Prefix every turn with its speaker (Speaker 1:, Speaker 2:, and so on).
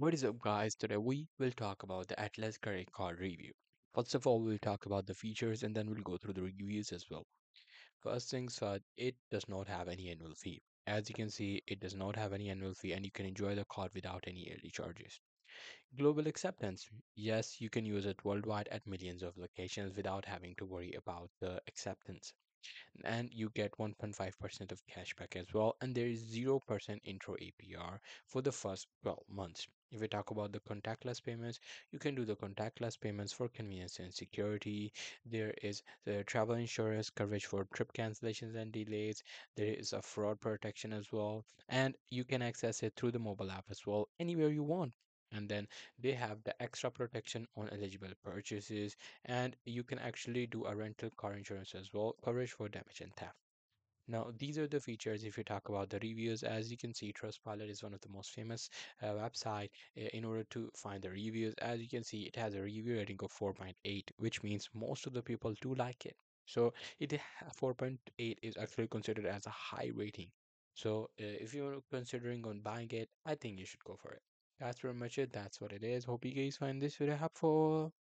Speaker 1: What is up, guys? Today we will talk about the Atlas credit card review. First of all, we'll talk about the features and then we'll go through the reviews as well. First things first, it does not have any annual fee. As you can see, it does not have any annual fee and you can enjoy the card without any yearly charges. Global acceptance. Yes, you can use it worldwide at millions of locations without having to worry about the acceptance and you get 1.5% of cashback as well and there is 0% intro APR for the first 12 months. If we talk about the contactless payments you can do the contactless payments for convenience and security. There is the travel insurance coverage for trip cancellations and delays. There is a fraud protection as well and you can access it through the mobile app as well anywhere you want and then they have the extra protection on eligible purchases and you can actually do a rental car insurance as well coverage for damage and theft. Now these are the features if you talk about the reviews. As you can see trustpilot is one of the most famous uh, website uh, in order to find the reviews. As you can see it has a review rating of 4.8 which means most of the people do like it. So it 4.8 is actually considered as a high rating. So uh, if you're considering on buying it i think you should go for it that's pretty much it that's what it is. Hope you guys find this video helpful